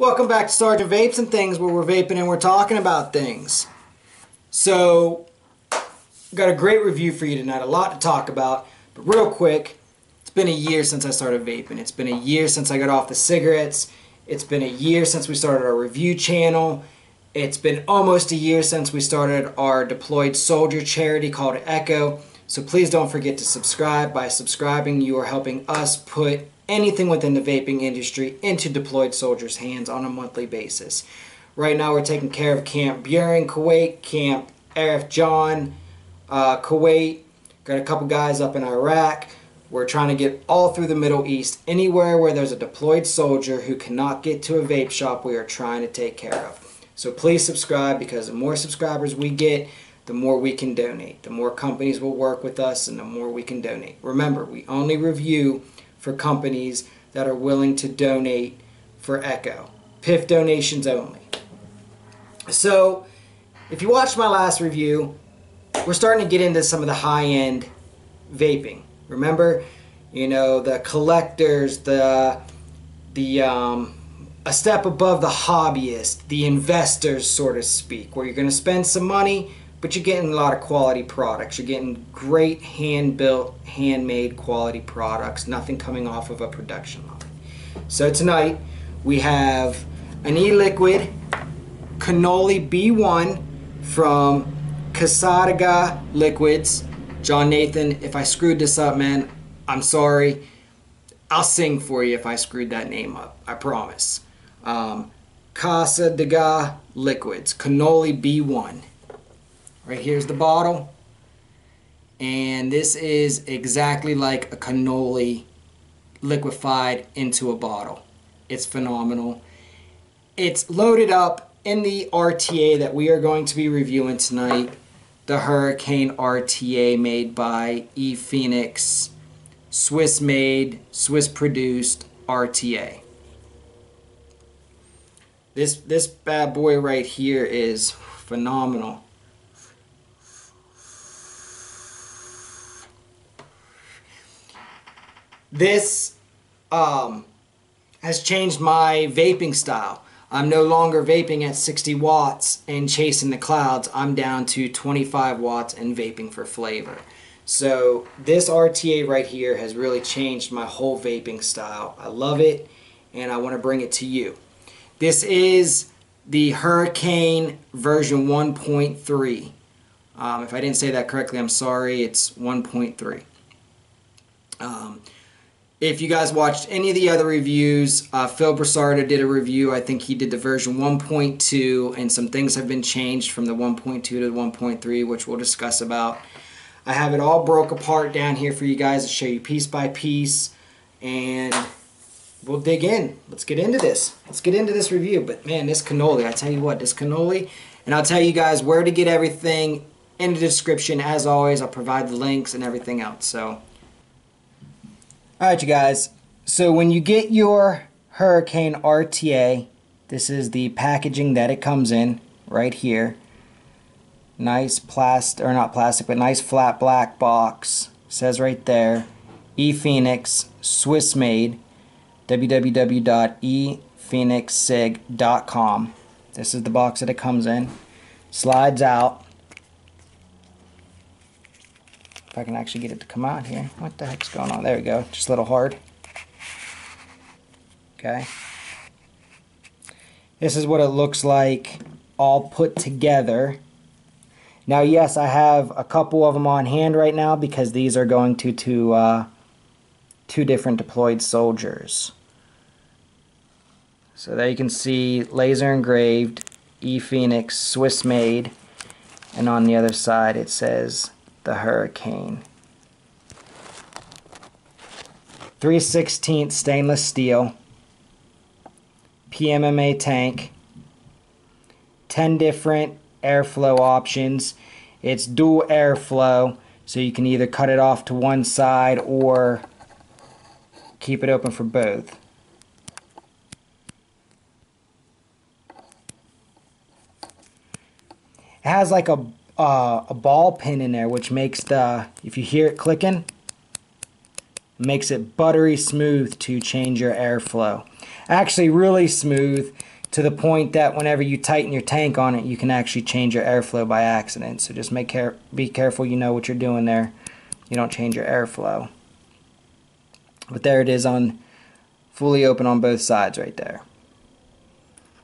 Welcome back to Sergeant Vapes and Things, where we're vaping and we're talking about things. So, got a great review for you tonight, a lot to talk about. But real quick, it's been a year since I started vaping. It's been a year since I got off the cigarettes. It's been a year since we started our review channel. It's been almost a year since we started our deployed soldier charity called Echo. So please don't forget to subscribe. By subscribing, you are helping us put anything within the vaping industry into deployed soldiers' hands on a monthly basis. Right now, we're taking care of Camp Buehring, Kuwait, Camp Arifjan, uh, Kuwait. Got a couple guys up in Iraq. We're trying to get all through the Middle East. Anywhere where there's a deployed soldier who cannot get to a vape shop, we are trying to take care of. So please subscribe because the more subscribers we get, the more we can donate. The more companies will work with us and the more we can donate. Remember, we only review for companies that are willing to donate for Echo. PIF donations only. So, if you watched my last review, we're starting to get into some of the high-end vaping. Remember, you know, the collectors, the the um, a step above the hobbyist, the investors, so to speak, where you're going to spend some money, but you're getting a lot of quality products. You're getting great hand-built, handmade quality products, nothing coming off of a production line. So tonight we have an e-liquid cannoli Be One from Cassadaga Liquids. John Nathan, if I screwed this up, man, I'm sorry. I'll sing for you if I screwed that name up. I promise. Um, Cassadaga Liquids, Cannoli Be One. Right here's the bottle. And this is exactly like a cannoli liquefied into a bottle. It's phenomenal. It's loaded up in the RTA that we are going to be reviewing tonight. The Hurricane RTA made by ePhoenix, Swiss made, Swiss produced RTA. This, this bad boy right here is phenomenal. This um, has changed my vaping style. I'm no longer vaping at 60 watts and chasing the clouds. I'm down to 25 watts and vaping for flavor. So this RTA right here has really changed my whole vaping style. I love it and I want to bring it to you. This is the Hurricane version 1.3. Um, if I didn't say that correctly, I'm sorry. It's 1.3. Um, if you guys watched any of the other reviews, uh, Phil Busardo did a review. I think he did the version 1.2, and some things have been changed from the 1.2 to the 1.3, which we'll discuss about. I have it all broke apart down here for you guys to show you piece by piece, and we'll dig in. Let's get into this. Let's get into this review. But man, this cannoli, I tell you what, this cannoli, and I'll tell you guys where to get everything in the description. As always, I'll provide the links and everything else. So Alright you guys, so when you get your Hurricane RTA, this is the packaging that it comes in right here. Nice plastic, or not plastic, but nice flat black box. Says right there, ePhoenix, Swiss made, www.ephoenixsig.com. This is the box that it comes in. Slides out. I can actually get it to come out here. What the heck's going on? There we go. Just a little hard. Okay. This is what it looks like all put together. Now, yes, I have a couple of them on hand right now because these are going to, to uh, two different deployed soldiers. So there you can see laser engraved, ePhoenix, Swiss made, and on the other side it says the Hurricane. 3 16 stainless steel, PMMA tank, 10 different airflow options. It's dual airflow, so you can either cut it off to one side or keep it open for both. It has like a uh, a ball pin in there which makes the if you hear it clicking makes it buttery smooth to change your airflow. Actually, really smooth to the point that whenever you tighten your tank on it, you can actually change your airflow by accident. So just make care be careful you know what you're doing there. You don't change your airflow. But there it is on fully open on both sides right there.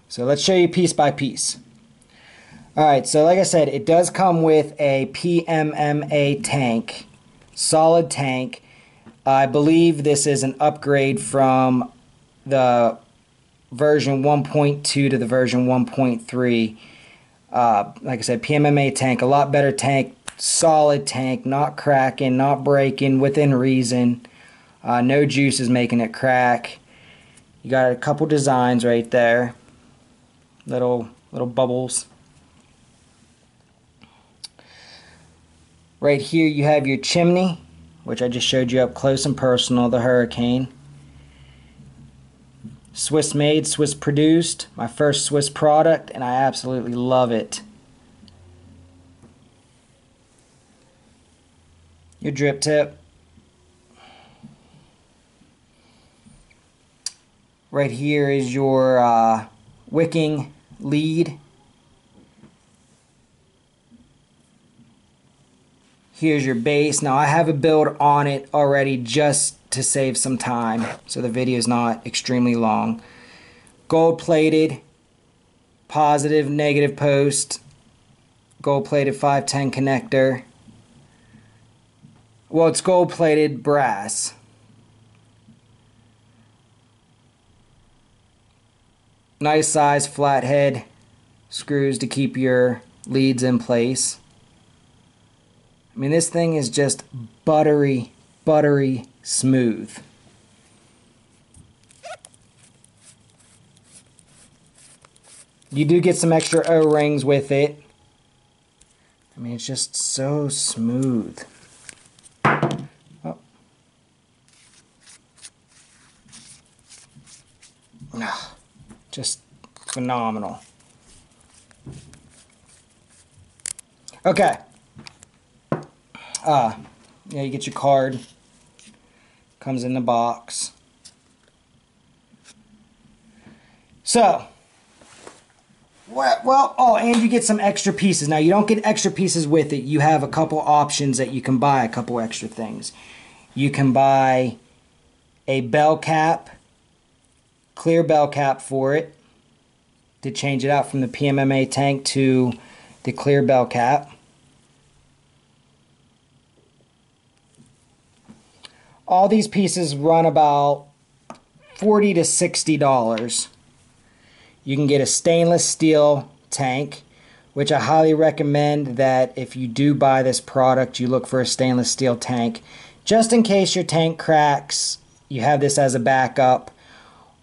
So let's show you piece by piece. Alright, so like I said, it does come with a PMMA tank, solid tank. I believe this is an upgrade from the version 1.2 to the version 1.3. Uh, like I said, PMMA tank, a lot better tank, solid tank, not cracking, not breaking, within reason. Uh, no juice is making it crack. You got a couple designs right there, little little bubbles. Right here you have your chimney, which I just showed you up close and personal, the Hurricane. Swiss made, Swiss produced, my first Swiss product, and I absolutely love it. Your drip tip. Right here is your uh, wicking lead. Here's your base. Now I have a build on it already just to save some time so the video is not extremely long. Gold plated, positive, negative post, gold plated 510 connector. Well, it's gold plated brass. Nice size flathead screws to keep your leads in place. I mean, this thing is just buttery, buttery smooth. You do get some extra O-rings with it. I mean, it's just so smooth. Oh. Just phenomenal. Okay. Uh, yeah, you get your card. Comes in the box. So, well, oh, and you get some extra pieces. Now, you don't get extra pieces with it. You have a couple options that you can buy, a couple extra things. You can buy a bell cap, clear bell cap for it to change it out from the PMMA tank to the clear bell cap. All these pieces run about 40 to 60 dollars. You can get a stainless steel tank which I highly recommend that if you do buy this product you look for a stainless steel tank. Just in case your tank cracks you have this as a backup.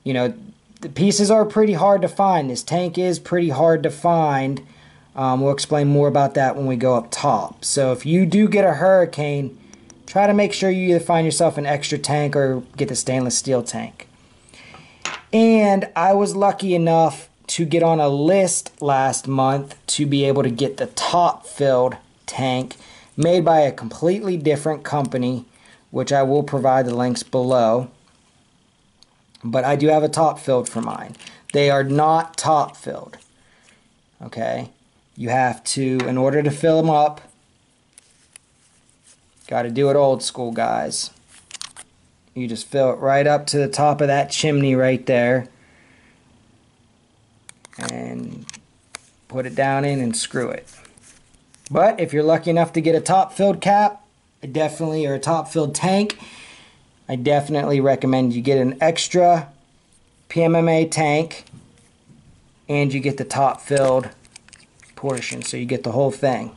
You know the pieces are pretty hard to find. This tank is pretty hard to find. Um, we'll explain more about that when we go up top. So if you do get a hurricane Try to make sure you either find yourself an extra tank or get the stainless steel tank. And I was lucky enough to get on a list last month to be able to get the top filled tank made by a completely different company, which I will provide the links below. But I do have a top filled for mine. They are not top filled. Okay? You have to, in order to fill them up, Got to do it old school, guys. You just fill it right up to the top of that chimney right there. And put it down in and screw it. But if you're lucky enough to get a top filled cap, I definitely, or a top filled tank, I definitely recommend you get an extra PMMA tank and you get the top filled portion so you get the whole thing.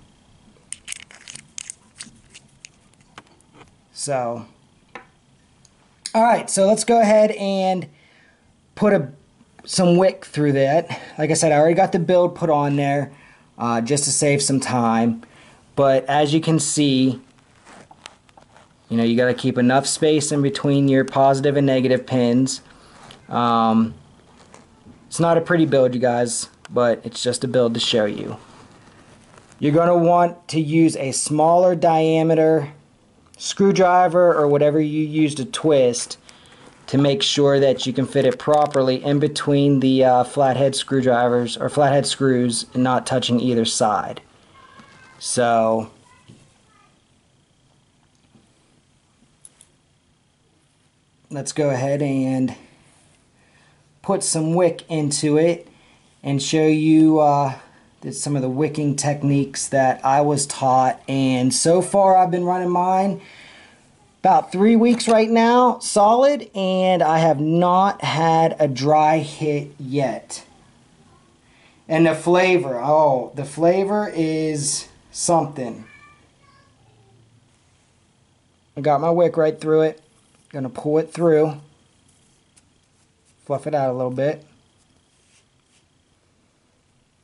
So, all right, so let's go ahead and put a some wick through that. Like I said, I already got the build put on there uh, just to save some time. But as you can see, you know, you got to keep enough space in between your positive and negative pins. Um, it's not a pretty build, you guys, but it's just a build to show you. You're going to want to use a smaller diameter screwdriver or whatever you use to twist to make sure that you can fit it properly in between the uh, flathead screwdrivers or flathead screws and not touching either side. So let's go ahead and put some wick into it and show you uh, some of the wicking techniques that I was taught. And so far I've been running mine about three weeks right now solid and I have not had a dry hit yet. And the flavor oh the flavor is something. I got my wick right through it. Gonna pull it through. Fluff it out a little bit.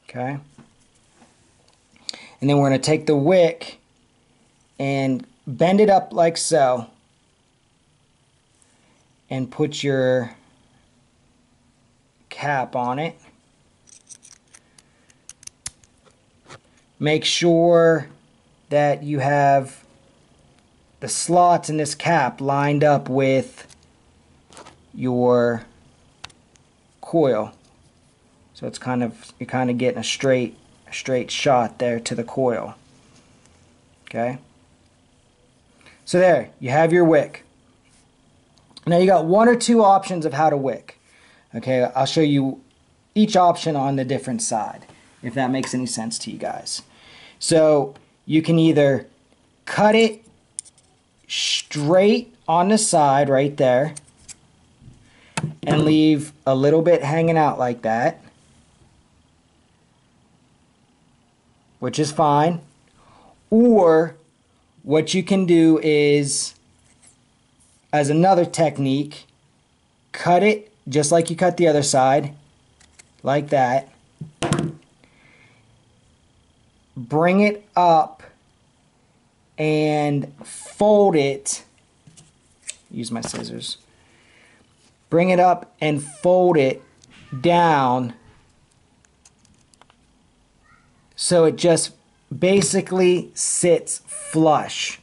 Okay and then we're going to take the wick and bend it up like so and put your cap on it. Make sure that you have the slots in this cap lined up with your coil. So it's kind of, you're kind of getting a straight, straight shot there to the coil. Okay. So there, you have your wick. Now you got one or two options of how to wick. Okay, I'll show you each option on the different side, if that makes any sense to you guys. So you can either cut it straight on the side right there and leave a little bit hanging out like that, which is fine. Or what you can do is, as another technique, cut it just like you cut the other side, like that. Bring it up and fold it. Use my scissors. Bring it up and fold it down so it just basically sits flush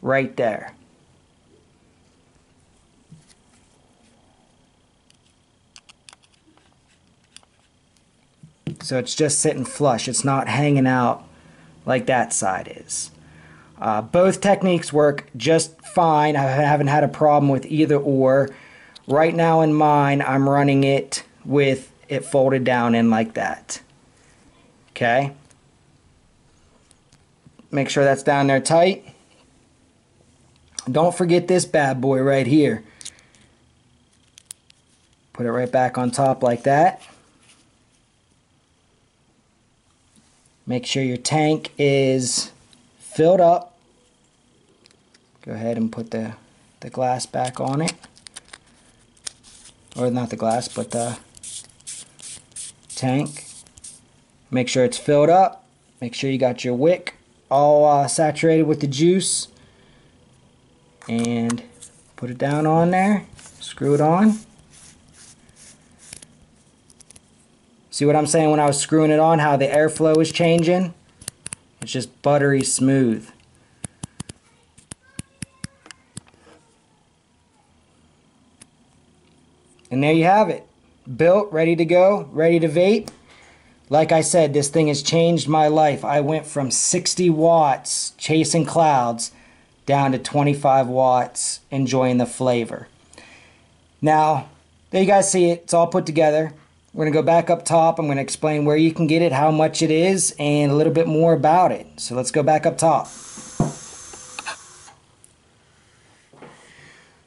right there. So it's just sitting flush. It's not hanging out like that side is. Uh, both techniques work just fine. I haven't had a problem with either or. Right now in mine, I'm running it with it folded down in like that. Okay? Make sure that's down there tight. Don't forget this bad boy right here. Put it right back on top like that. Make sure your tank is filled up. Go ahead and put the, the glass back on it. Or not the glass, but the tank. Make sure it's filled up. Make sure you got your wick all uh, saturated with the juice and put it down on there screw it on. See what I'm saying? When I was screwing it on how the airflow is changing it's just buttery smooth. And there you have it. Built ready to go ready to vape like I said, this thing has changed my life. I went from 60 watts chasing clouds down to 25 watts enjoying the flavor. Now, there you guys see it. It's all put together. We're going to go back up top. I'm going to explain where you can get it, how much it is, and a little bit more about it. So let's go back up top.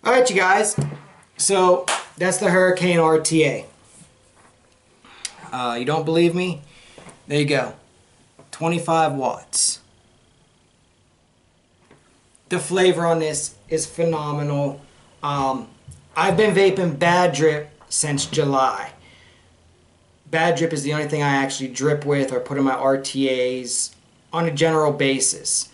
All right, you guys. So that's the Hurricane RTA. Uh, you don't believe me? There you go. 25 watts. The flavor on this is phenomenal. Um, I've been vaping Bad Drip since July. Bad Drip is the only thing I actually drip with or put in my RTAs on a general basis.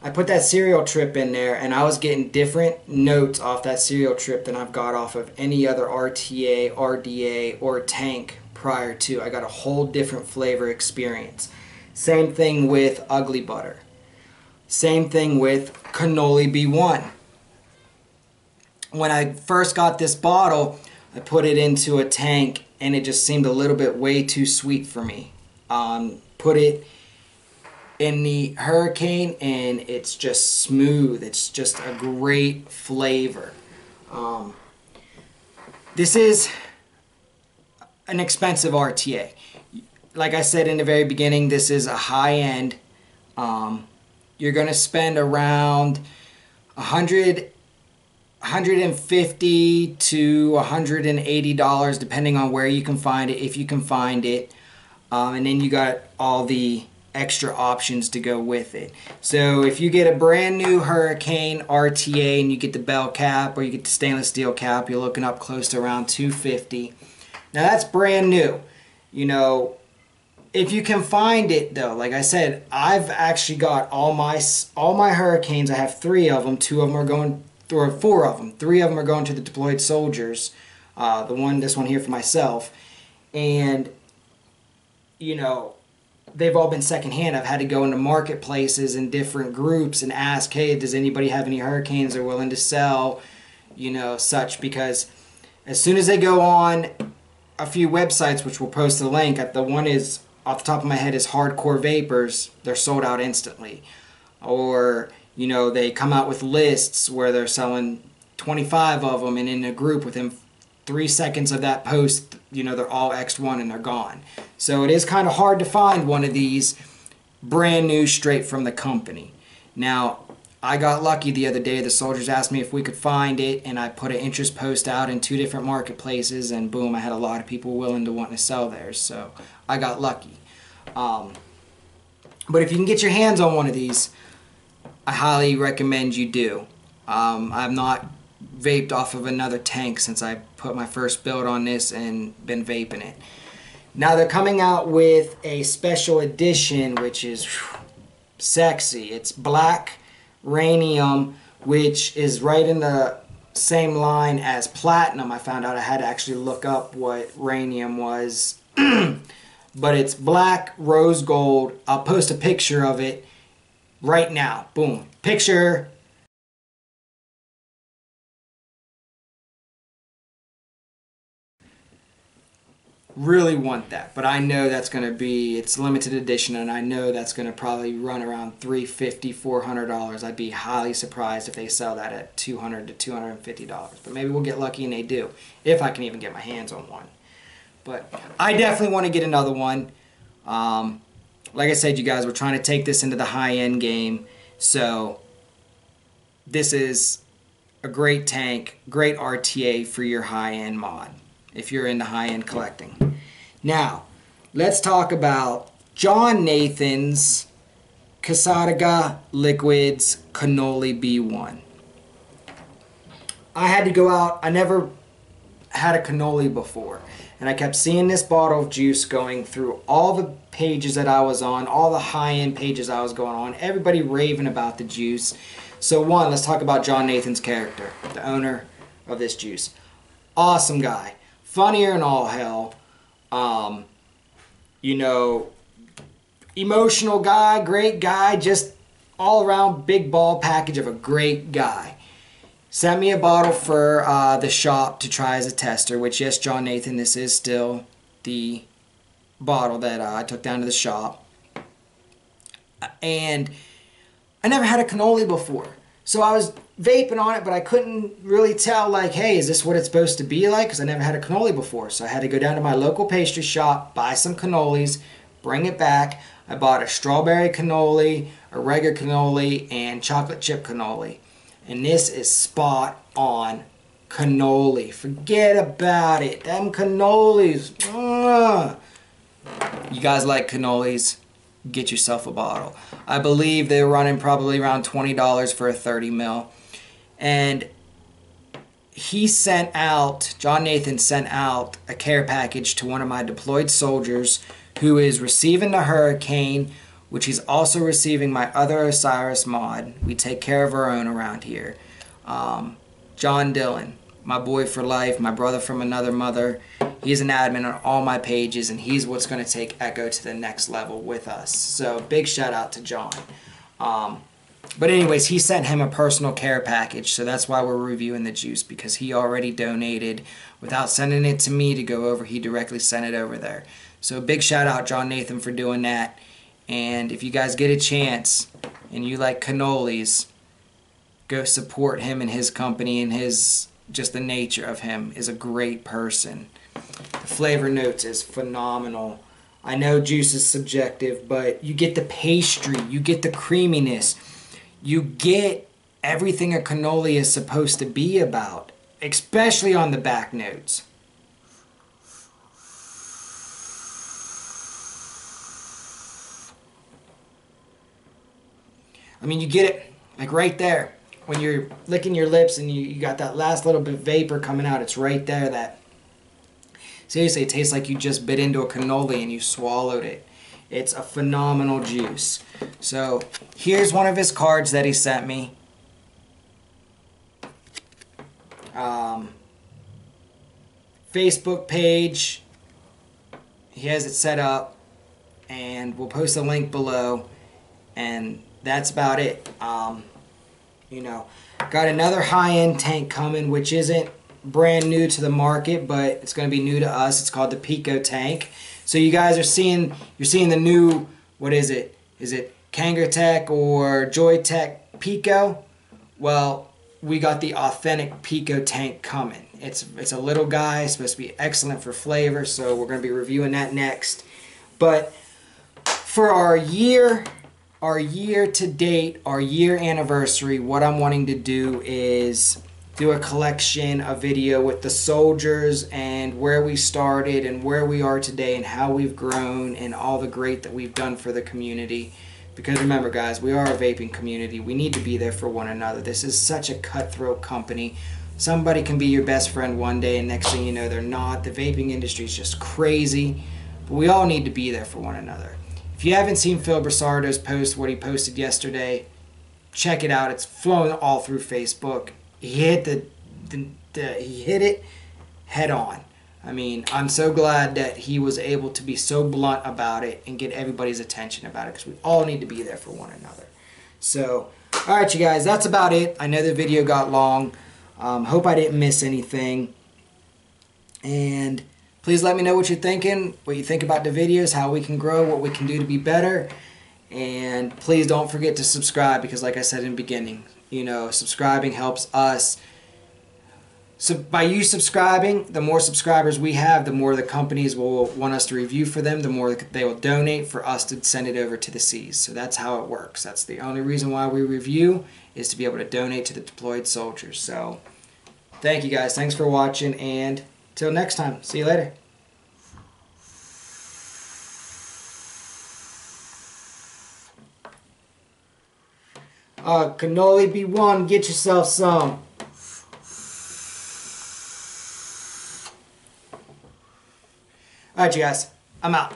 I put that cereal trip in there and I was getting different notes off that cereal trip than I've got off of any other RTA, RDA, or tank prior to. I got a whole different flavor experience. Same thing with Ugly Butter. Same thing with cannoli Be One. When I first got this bottle, I put it into a tank and it just seemed a little bit way too sweet for me. Um, put it in the Hurricane and it's just smooth. It's just a great flavor. Um, this is an expensive RTA. Like I said in the very beginning, this is a high end. Um, you're going to spend around 100 150 to 180 dollars depending on where you can find it if you can find it um, and then you got all the extra options to go with it so if you get a brand new hurricane rta and you get the bell cap or you get the stainless steel cap you're looking up close to around 250 now that's brand new you know if you can find it though like i said i've actually got all my all my hurricanes i have three of them two of them are going or four of them. Three of them are going to the deployed soldiers. Uh, the one, this one here for myself, and you know, they've all been secondhand. I've had to go into marketplaces and different groups and ask, hey, does anybody have any hurricanes they're willing to sell? You know, such because as soon as they go on a few websites, which we'll post the link, at the one is off the top of my head is Hardcore Vapers. They're sold out instantly, or you know, they come out with lists where they're selling 25 of them, and in a group within three seconds of that post, you know, they're all X1 and they're gone. So it is kind of hard to find one of these brand new straight from the company. Now, I got lucky the other day. The soldiers asked me if we could find it, and I put an interest post out in two different marketplaces, and boom, I had a lot of people willing to want to sell theirs. So I got lucky. Um, but if you can get your hands on one of these, I highly recommend you do. Um, I've not vaped off of another tank since I put my first build on this and been vaping it. Now they're coming out with a special edition which is whew, sexy. It's black rhenium which is right in the same line as platinum. I found out I had to actually look up what rhenium was. but it's black rose gold. I'll post a picture of it right now. Boom. Picture. Really want that, but I know that's going to be it's limited edition, and I know that's going to probably run around 350 $400. I'd be highly surprised if they sell that at 200 to $250. But maybe we'll get lucky and they do, if I can even get my hands on one. But I definitely want to get another one. Um, like I said, you guys, we're trying to take this into the high end game. So this is a great tank, great RTA for your high end mod if you're into high end collecting. Now, let's talk about John Nathan's Cassadaga Liquids Cannoli Be One. I had to go out, I never had a cannoli before and I kept seeing this bottle of juice going through all the pages that I was on, all the high-end pages I was going on, everybody raving about the juice. So one, let's talk about John Nathan's character, the owner of this juice. Awesome guy. Funnier than all hell. Um, you know, emotional guy, great guy, just all around big ball package of a great guy. Sent me a bottle for uh, the shop to try as a tester, which, yes, John Nathan, this is still the bottle that uh, I took down to the shop. And I never had a cannoli before. So I was vaping on it, but I couldn't really tell, like, hey, is this what it's supposed to be like? Because I never had a cannoli before. So I had to go down to my local pastry shop, buy some cannolis, bring it back. I bought a strawberry cannoli, a regular cannoli, and chocolate chip cannoli. And this is spot on cannoli. Forget about it. Them cannolis. You guys like cannolis? Get yourself a bottle. I believe they're running probably around $20 for a 30 mil. And he sent out, John Nathan sent out a care package to one of my deployed soldiers who is receiving the hurricane which he's also receiving my other Osiris mod. We take care of our own around here. Um, John Dillon, my boy for life, my brother from another mother. He's an admin on all my pages, and he's what's going to take Echo to the next level with us. So big shout out to John. Um, but anyways, he sent him a personal care package, so that's why we're reviewing the juice because he already donated without sending it to me to go over. He directly sent it over there. So big shout out John Nathan for doing that. And if you guys get a chance and you like cannolis, go support him and his company and his just the nature of him is a great person. The flavor notes is phenomenal. I know juice is subjective, but you get the pastry, you get the creaminess, you get everything a cannoli is supposed to be about, especially on the back notes. I mean, you get it like right there when you're licking your lips and you, you got that last little bit of vapor coming out. It's right there that seriously, it tastes like you just bit into a cannoli and you swallowed it. It's a phenomenal juice. So here's one of his cards that he sent me. Um, Facebook page. He has it set up, and we'll post a link below. And that's about it. Um, you know, got another high-end tank coming, which isn't brand new to the market, but it's going to be new to us. It's called the Pico tank. So you guys are seeing, you're seeing the new, what is it? Is it Kangertech or Joyetech Pico? Well, we got the authentic Pico tank coming. It's it's a little guy, supposed to be excellent for flavor, so we're going to be reviewing that next. But for our year our year to date, our year anniversary, what I'm wanting to do is do a collection, a video with the soldiers and where we started and where we are today and how we've grown and all the great that we've done for the community. Because remember, guys, we are a vaping community. We need to be there for one another. This is such a cutthroat company. Somebody can be your best friend one day, and next thing you know, they're not. The vaping industry is just crazy. But we all need to be there for one another. If you haven't seen Phil Busardo's post, what he posted yesterday, check it out. It's flowing all through Facebook. He hit the, the, the he hit it head on. I mean, I'm so glad that he was able to be so blunt about it and get everybody's attention about it because we all need to be there for one another. So, all right, you guys, that's about it. I know the video got long. Um, hope I didn't miss anything. And please let me know what you're thinking, what you think about the videos, how we can grow, what we can do to be better. And please don't forget to subscribe because, like I said in the beginning, you know, subscribing helps us so by you subscribing, the more subscribers we have, the more the companies will want us to review for them, the more they will donate for us to send it over to the seas. So that's how it works. That's the only reason why we review is to be able to donate to the deployed soldiers. So thank you guys. Thanks for watching and till next time. See you later. Uh, cannoli Be One, get yourself some. Alright, you guys. I'm out.